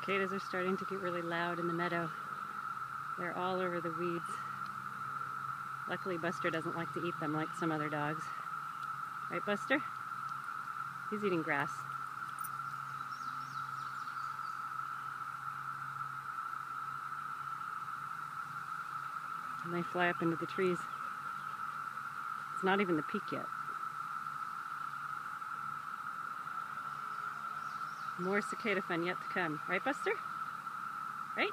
Cicadas are starting to get really loud in the meadow. They're all over the weeds. Luckily Buster doesn't like to eat them like some other dogs. Right Buster? He's eating grass. And they fly up into the trees. It's not even the peak yet. More cicada fun yet to come. Right, Buster? Right?